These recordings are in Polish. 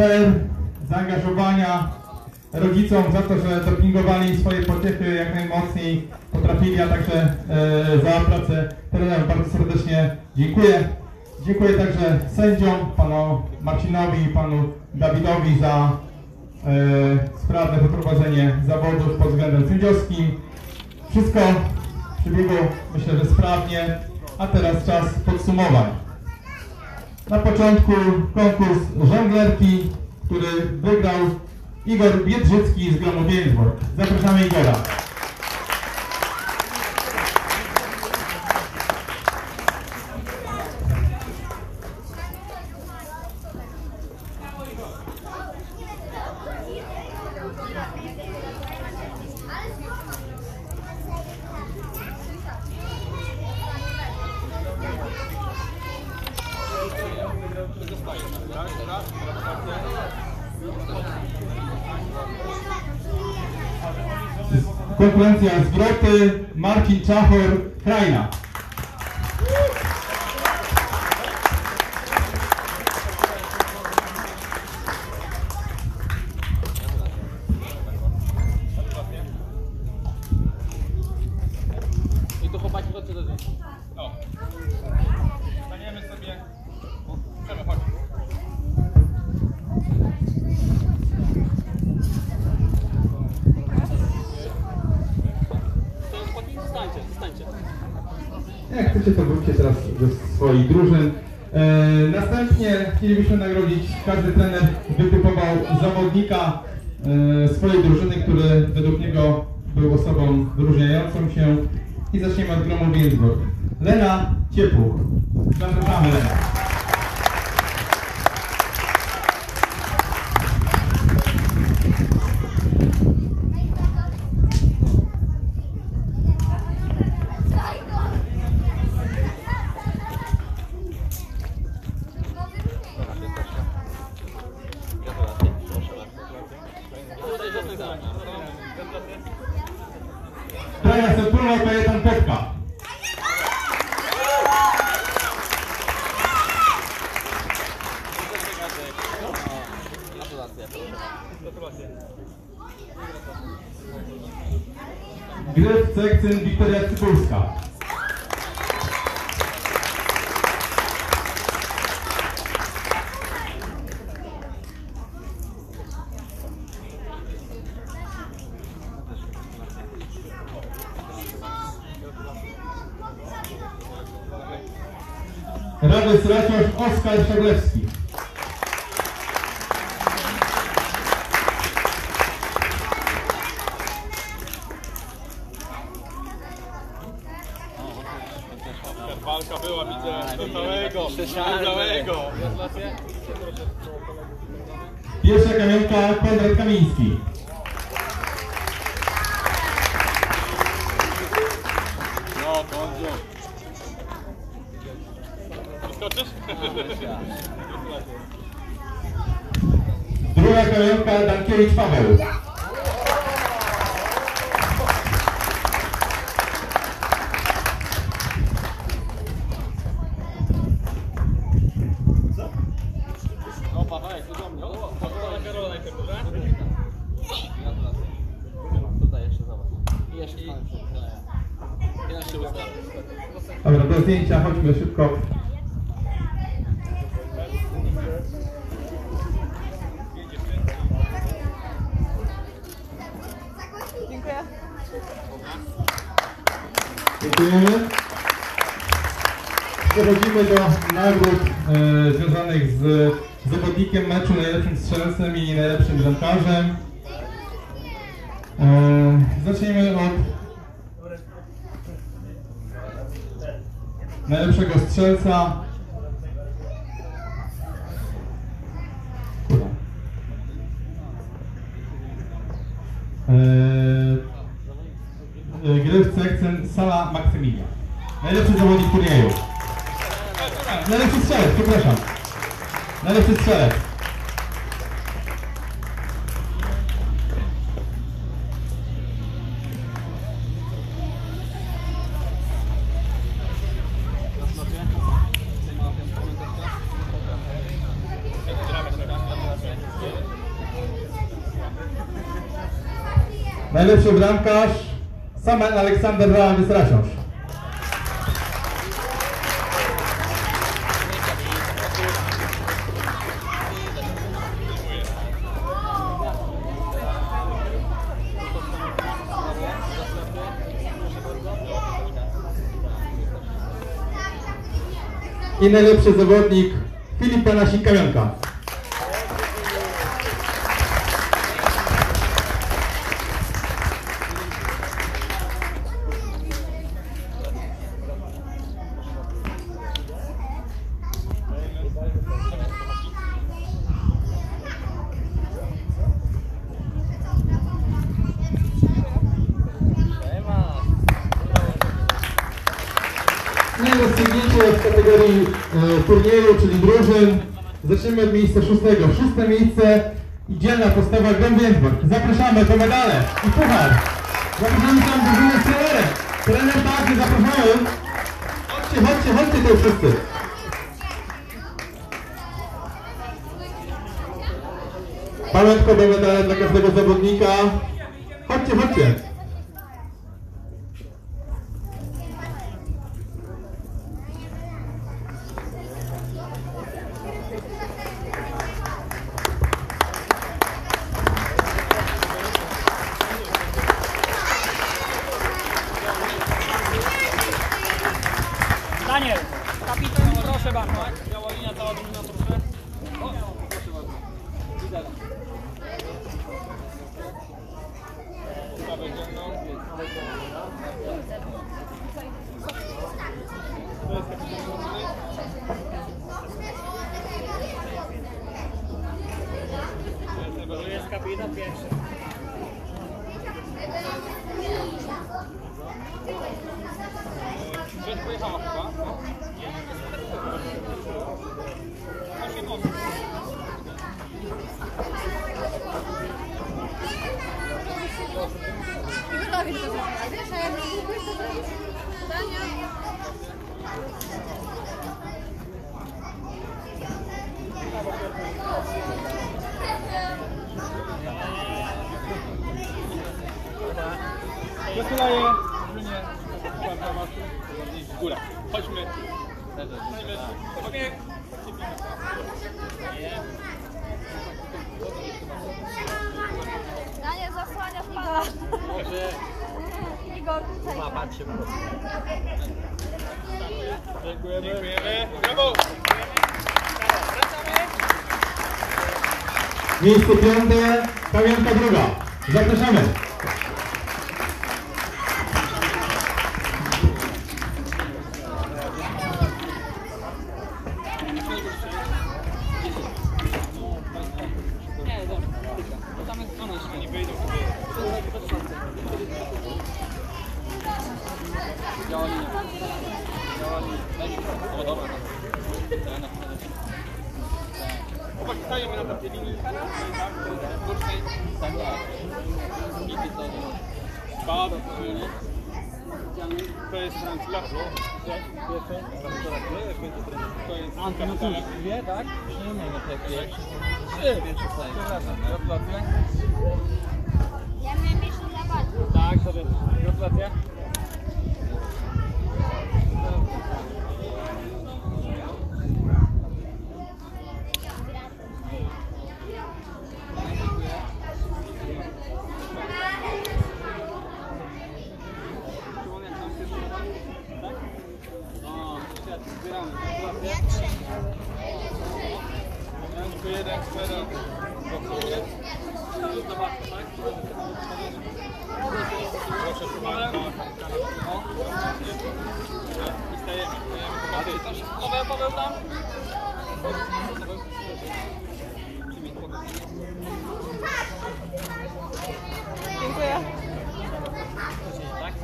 fair, zaangażowania, rodzicom za to, że dopingowali swoje pociechy jak najmocniej potrafili, a także e, za pracę trenerów bardzo serdecznie dziękuję. Dziękuję także sędziom, panu Marcinowi i panu Dawidowi za e, sprawne wyprowadzenie zawodów pod względem sędziowskim. Wszystko przebiegło myślę, że sprawnie, a teraz czas podsumowań. Na początku konkurs żonglerki, który wygrał Igor Biedrzycki z Gromu. Zapraszamy Igora. Konkurencja zwroty Marcin Czachor, Krajna. I tu chłopaki chodźcie do zdjęcia. O. Staniemy sobie. Przemo, chodź. To chłopaki, stańcie, stańcie. Jak chcecie, to wróćcie teraz do swoich drużyn. E, następnie chcielibyśmy nagrodzić, każdy trener wytypował zawodnika e, swojej drużyny, który według niego był osobą wyróżniającą się. I zaczniemy od gromu. Lena Ciepłuch. Zapraszamy Lena. Kraja Sepulno Kajetan Pepka. Gratulacje. Gratulacje. Gryf Cekcyn Wiktoria Cypulska. Radys Raciarz Oskar Szablewski. Walka była, widzę, do całego, do całego. Gratulacje. Pierwsza kamionka Konrad Kamiński. No, kądziu. Skoczysz? Druga kamionka Dankiewicz Paweł. O, Pawełek, tu do mnie. O, Karola, Karola najpierw, dobra? Gratulacje. Tutaj jeszcze zobacz. I jeszcze pan przed trenerem. I na się ustawi. Dobra, do zdjęcia, chodźmy szybko. Dziękujemy. Przechodzimy do nagród e, związanych z zawodnikiem meczu, najlepszym strzelcem i najlepszym bramkarzem. E, zacznijmy od najlepszego strzelca. Kurwa. Najlepszy zawodnik turnieju. Najlepszy strzelec, przepraszam. Najlepszy strzelec. Najlepszy bramkarz sam Aleksander Ramy Strasiąż. I najlepszy zawodnik Filip Panasik-Kamionka. Nie Zaczniemy od miejsca szóstego. Szóste miejsce i dzielna postawa Grąbięzborg. Zapraszamy po medale i puchar. Zapraszamy tam drużynę z trenerem. Trener także zapraszamy. Chodźcie, chodźcie, chodźcie tu wszyscy. Pamiątkowe medale dla każdego zawodnika. Chodźcie, chodźcie. about Mike. Igor, tutaj. Dziękujemy. Dziękujemy. Brawo. Miejsce piąte, Kamionka druga. Zapraszamy. O, dobra. Na na tamtej linii. Górnej. Tak, tak. To nie. Silnie. To jest Francula. To jest A, to kapitan. już dwie, tak? Trzy. Pierwsze Przepraszam, gratulacje. Ja miałem jeszcze zabawić. Tak, sobie. Gratulacje. Szymon, jak tam się Tak? O, świetnie, zbieramy. Gratulacje. Janku 1, 0. Gratuluję. Zobaczmy, tak? Proszę, Szymon. O. I stajemy. A ty też? Paweł, Paweł tam? Dziękuję. Tak?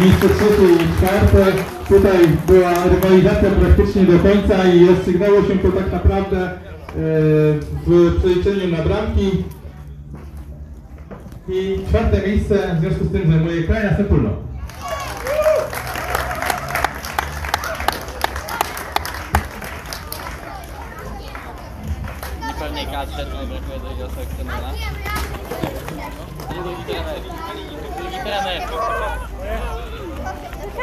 Miejsce trzecie i czwarte. Tutaj była rywalizacja praktycznie do końca i rozstrzygnęło się to tak naprawdę e, w przeliczeniu na bramki. I czwarte miejsce w związku z tym zajmuje Krajna Sepulno. Pewnie trener.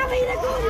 mira cómo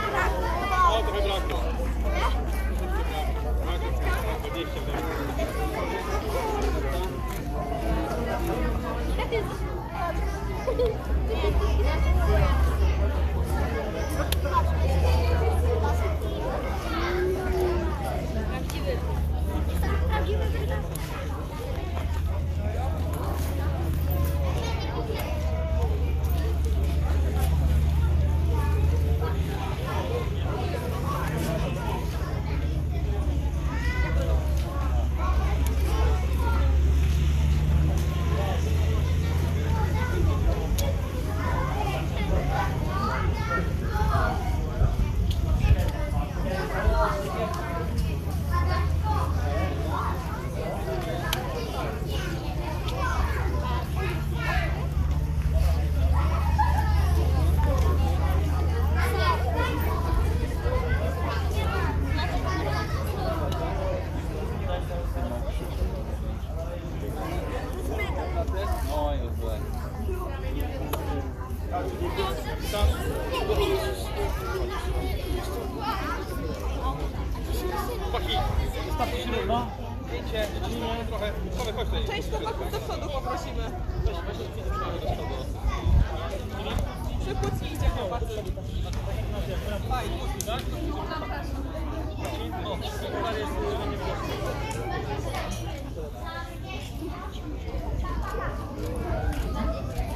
trochę, chodź tutaj. Część chłopaków do przodu poprosimy. Przypłacnijcie chłopacy.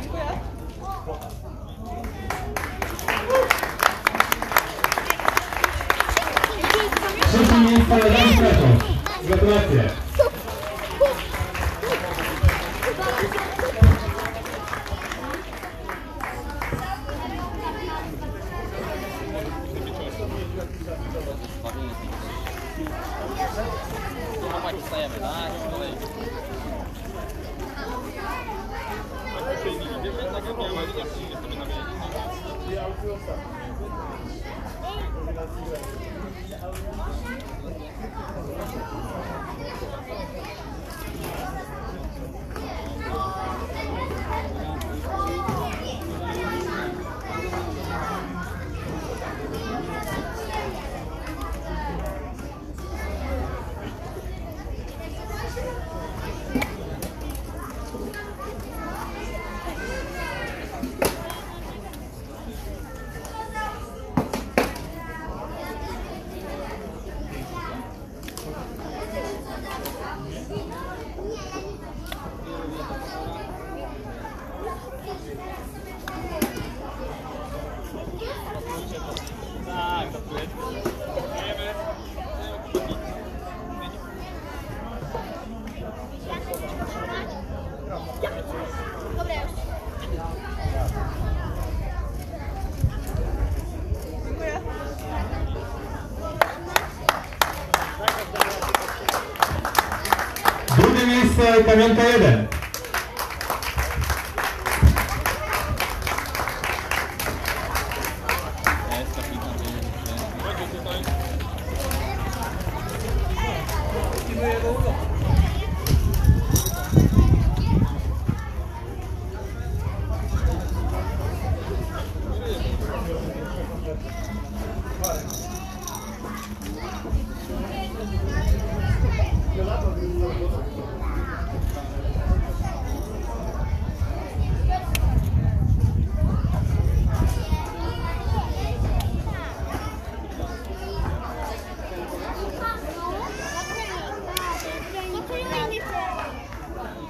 Dziękuję. Trzecie miejsce Dani Kretosz. Gratulacje. Tu chłopaki stajemy, tak? Tutaj. Idziemy na górę, ale nie przyjdzie sobie na mnie. Tak, to tu jest. Idziemy. Dobra już. Dziękuję. Drugie miejsce Kamionka 1. Jest kapitan, to jest. Chodźcie tutaj.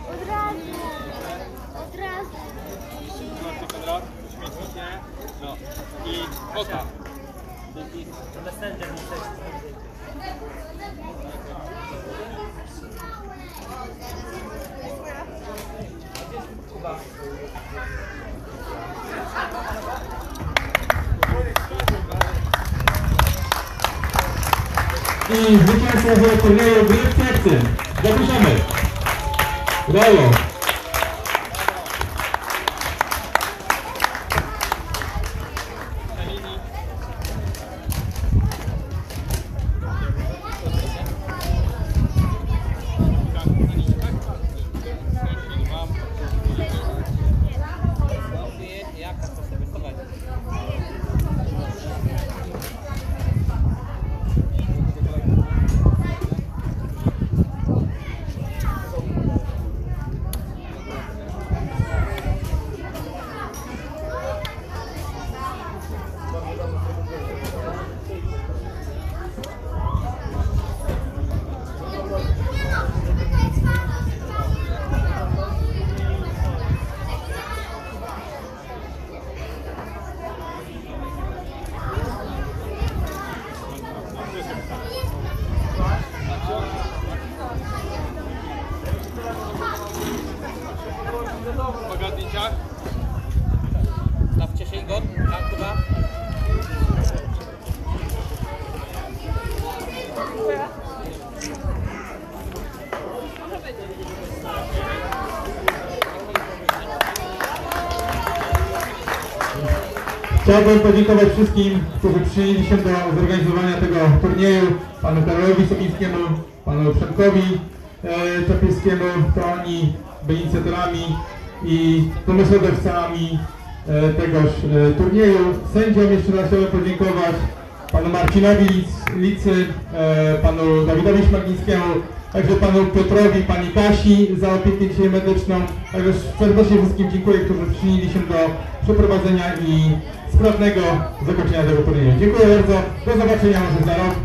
Od razu. Od razu. Zobaczcie kwadrat, uśmiechnijcie. No. I oka. I zwycięzca turnieju Gry w Sekcyn. Zapraszamy. Brawo. Chciałbym podziękować wszystkim, którzy przyczynili się do zorganizowania tego turnieju. Panu Karolowi Sobińskiemu, panu Przemkowi e, Czapiewskiemu, to oni byli inicjatorami i pomysłodawcami e, tegoż e, turnieju. Sędziom jeszcze raz chciałbym podziękować panu Marcinowi Lic- Licy, e, panu Dawidowi Szmagińskiemu, także panu Piotrowi, pani Kasi za opiekę dzisiaj medyczną. Także serdecznie wszystkim dziękuję, którzy przyczynili się do przeprowadzenia i sprawnego zakończenia tego turnieju. Dziękuję bardzo, do zobaczenia może za rok.